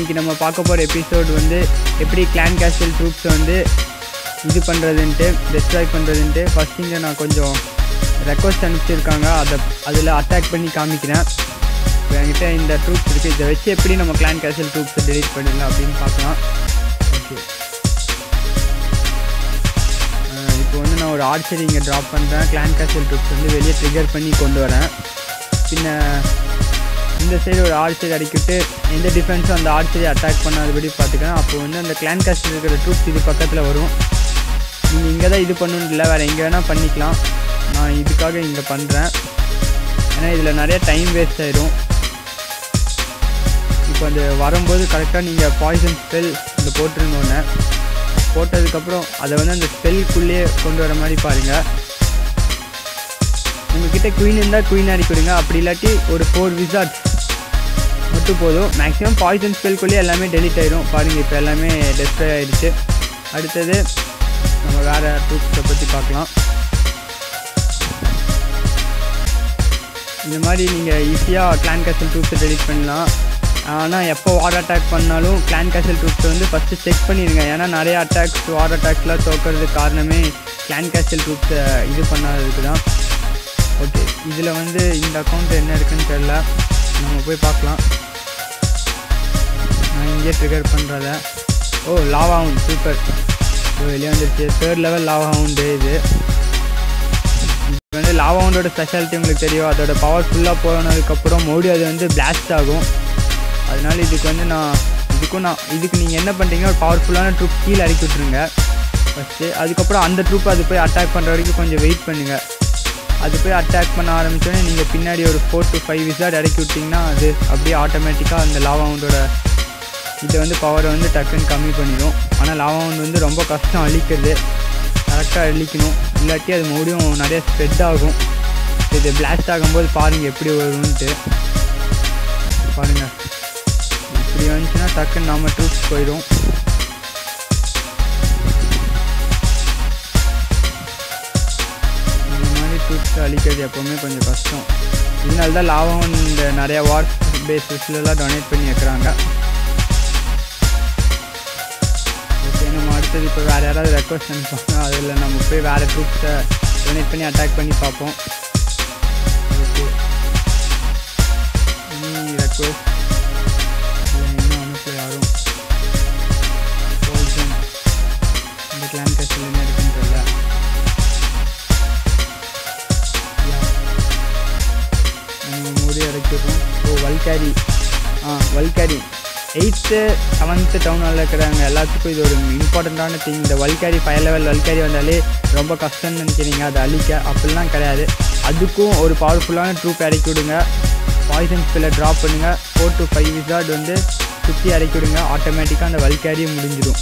இன்றைக்கி நம்ம பார்க்க போகிற எபிசோடு வந்து எப்படி கிளான் கேஸ்டல் ட்ரூப்ஸை வந்து இது பண்ணுறதுன்ட்டு டெஸ்ட்ராய் பண்ணுறதுன்ட்டு ஃபஸ்ட் இங்கே நான் கொஞ்சம் ரெக்வஸ்ட் அனுப்பிச்சிருக்காங்க. அதை அதில் அட்டாக் பண்ணி காமிக்கிறேன். என்கிட்ட இந்த ட்ரூப்ஸ் இருக்குது இதை வச்சு எப்படி நம்ம கிளான் கேஸ்டல் ட்ரூப்ஸை டெலீட் பண்ணிடலாம் அப்படின்னு பார்க்கலாம். ஓகே இப்போ வந்து நான் ஒரு ஆர்ச்சரி இங்கே ட்ராப் பண்ணுறேன் கிளான் கேஸ்டல் ட்ரூப்ஸ் வந்து வெளியே ட்ரிகர் பண்ணி கொண்டு வரேன். பின்ன இந்த சைடு ஒரு ஆர்ச்சரி அடிக்கிட்டு எந்த டிஃபென்ஸும் அந்த ஆர்ச்சரி அட்டாக் பண்ணாதபடி பார்த்துக்கலாம். அப்போ வந்து அந்த கிளான் காஸ்ட் இருக்கிற ட்ரூப்ஸ் இது பக்கத்தில் வரும். நீங்கள் இங்கே தான் இது பண்ணணும் இல்லை வேறு எங்கே வேணால் பண்ணிக்கலாம். நான் இதுக்காக இங்கே பண்ணுறேன் ஏன்னா இதில் நிறைய டைம் வேஸ்ட் ஆயிடும் இப்போ அந்த வரும்போது கரெக்டாக நீங்கள் பாய்சன் ஸ்பெல் இந்த போட்டிருந்தோன்னே போட்டதுக்கப்புறம் அதை வந்து அந்த ஸ்பெல்குள்ளேயே கொண்டு வர மாதிரி பாருங்கள் உங்ககிட்ட குயின் இருந்தால் குயின் அடிக்கொடுங்க அப்படி இல்லாட்டி ஒரு ஃபோர் விசார்ட்ஸ் மட்டும் போதும். மேக்ஸிமம் பாய்சன் ஸ்பெல்குள்ளேயே எல்லாமே டெலிட் ஆயிடும் பாருங்கள் இப்போ எல்லாமே டெஸ்ட்ராய் ஆகிடுச்சு அடுத்தது நம்ம வேறு ட்ரூப்ஸை பற்றி பார்க்கலாம். இந்த மாதிரி நீங்கள் ஈஸியாக கிளான் கேசல் ட்ரூப்ஸை டெலிட் பண்ணலாம். ஆனால் எப்போ வார் அட்டாக் பண்ணாலும் கிளான் கேசல் ட்ரூப்ஸை வந்து ஃபஸ்ட்டு செக் பண்ணிடுங்க ஏன்னா நிறைய அட்டாக்ஸ் வார் அட்டாக்ஸ்லாம் தோக்கிறதுக்கு காரணமே கிளான் கேசல் ட்ரூப்ஸை இது பண்ணாததுக்கு தான். ஓகே இதில் வந்து இந்த அக்கௌண்ட் என்ன இருக்குன்னு தெரில நம்ம போய் பார்க்கலாம். நான் இங்கே ட்ரிகர் பண்ணுறத ஓ லாவா ஹவுண்ட் சூப்பர் வெளியே வந்துருச்சு. தேர்ட் லெவல் லாவா ஹவுண்டு இது. இது வந்து லாவா ஹவுண்டோட ஸ்பெஷாலிட்டி உங்களுக்கு தெரியும். அதோட பவர் ஃபுல்லாக போனதுக்கப்புறம் மோடி அது வந்து பிளாஸ்ட் ஆகும். அதனால இதுக்கு வந்து நான் இதுக்கும் நான் இதுக்கு நீங்கள் என்ன பண்ணுறீங்கன்னா ஒரு பவர்ஃபுல்லான ட்ரூப் கீழே இறக்கி விட்ருங்க ஃபஸ்ட்டு அதுக்கப்புறம் அந்த ட்ரூப் அது போய் அட்டாக் பண்ணுற வரைக்கும் கொஞ்சம் வெயிட் பண்ணுங்கள் அது போய் அட்டாக் பண்ண ஆரம்பித்தோடனே நீங்கள் பின்னாடி ஒரு ஃபோர் டு ஃபைவ் விசார்ட் இறக்கி விட்டிங்கன்னா அது அப்படியே ஆட்டோமேட்டிக்காக அந்த லாவாவுண்டோட இதை வந்து பவரை வந்து டக்குன்னு கம்மி பண்ணிடும் ஆனால் லாவாவுண்ட் வந்து ரொம்ப கஷ்டம் அழிக்கிறது. கரெக்டாக அழிக்கணும். இல்லாட்டி அது மறுபடியும் நிறைய ஸ்ப்ரெட் ஆகும். இது பிளாஸ்ட் ஆகும்போது பாருங்கள் எப்படி வரும்ன்ட்டு. பாருங்கள் இப்படி வந்துச்சுன்னா டக்குன்னு நம்ம ட்ரூப்ஸ் போயிடும் மாதிரி ட்ரூப்ஸ் அழிக்கிறது எப்போவுமே கொஞ்சம் கஷ்டம். இதனால தான் லாபம் இந்த நிறையா வார் பேஸஸ்லாம் டொனேட் பண்ணி வைக்கிறாங்க. அடுத்தது இப்போ வேறு யாராவது ரெக்வஸ்ட் அனுப்பாங்க அதில் நம்ம போய் வேறு ட்ரூப்ஸை டொனேட் பண்ணி அட்டாக் பண்ணி பார்ப்போம். ஓகே ரெக்வஸ்ட் இன்னும் அனுப்பல யாரும். இந்த கிளான் கஸ்டில் என்ன இருக்குன்னு தெரியல. நம்ம மூடி அடைக்கிறோம் ஓ வல்காரி ஆ வல்காரி எயித்து செவன்த்து டவுனில் இருக்கிறவங்க எல்லாத்துக்கும் இது ஒரு இம்பார்ட்டண்ட்டான திங் இந்த வல்கேரி ஃபைவ் லெவல் வல்கேரி வந்தாலே ரொம்ப கஷ்டம்னு நினைக்கிறீங்க. அதை அழிக்க அப்படிலாம் கிடையாது. அதுக்கும் ஒரு பவர்ஃபுல்லான ட்ரூப் இறக்கி விடுங்க. பாய்சன் ஸ்பெல்லை ட்ராப் பண்ணுங்கள் ஃபோர் டு ஃபைவ் விசார்ட் வந்து சுற்றி இறக்கி விடுங்க. ஆட்டோமேட்டிக்காக அந்த வல்கேரி முடிஞ்சிடும்.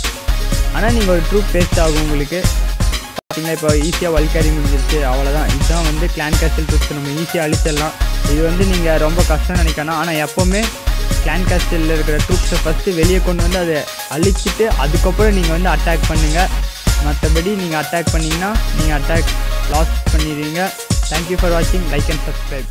ஆனால் நீங்கள் ஒரு ட்ரூப் வேஸ்ட் ஆகும் உங்களுக்கு. பார்த்தீங்கன்னா இப்போ ஈஸியாக வல்காரி முடிஞ்சிருச்சு. அவ்வளோதான் இதுதான் வந்து கிளான் கேஸ்டல் ட்ரூப்ஸ் நம்ம ஈஸியாக அழிச்சிடலாம். இது வந்து நீங்கள் ரொம்ப கஷ்டம் நினைக்கணும். ஆனால் எப்போவுமே கிளான் கேஸ்டலில் இருக்கிற ட்ரூப்ஸை ஃபஸ்ட்டு வெளியே கொண்டு வந்து அதை அழிச்சிட்டு அதுக்கப்புறம் நீங்கள் வந்து அட்டாக் பண்ணுங்கள் மற்றபடி நீங்கள் அட்டாக் பண்ணிங்கன்னா நீங்கள் அட்டாக் லாஸ் பண்ணிடுவீங்க. தேங்க்யூ ஃபார் வாட்சிங் லைக் அண்ட் சப்ஸ்கிரைப்